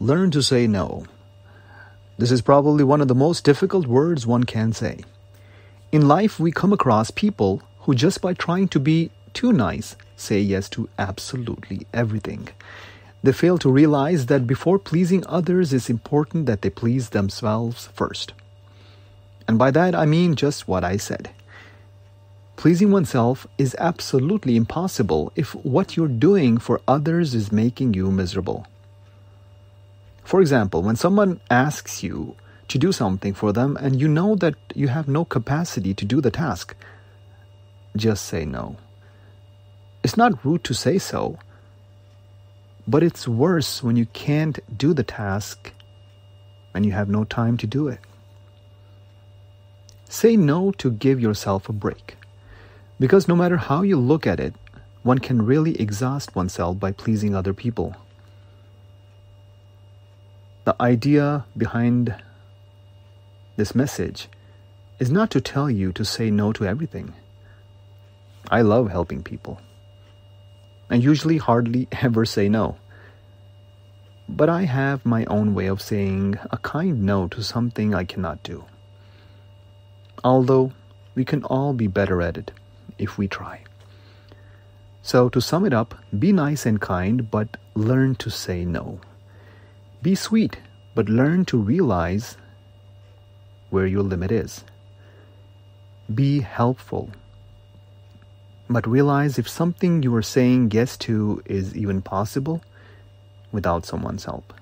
Learn to say no. This is probably one of the most difficult words one can say. In life, we come across people who, just by trying to be too nice, say yes to absolutely everything. They fail to realize that before pleasing others, it's important that they please themselves first. And by that, I mean just what I said. Pleasing oneself is absolutely impossible if what you're doing for others is making you miserable. For example, when someone asks you to do something for them and you know that you have no capacity to do the task, just say no. It's not rude to say so, but it's worse when you can't do the task and you have no time to do it. Say no to give yourself a break. Because no matter how you look at it, one can really exhaust oneself by pleasing other people. The idea behind this message is not to tell you to say no to everything. I love helping people and usually hardly ever say no. But I have my own way of saying a kind no to something I cannot do. Although we can all be better at it if we try. So, to sum it up, be nice and kind, but learn to say no. Be sweet, but learn to realize where your limit is. Be helpful, but realize if something you are saying yes to is even possible without someone's help.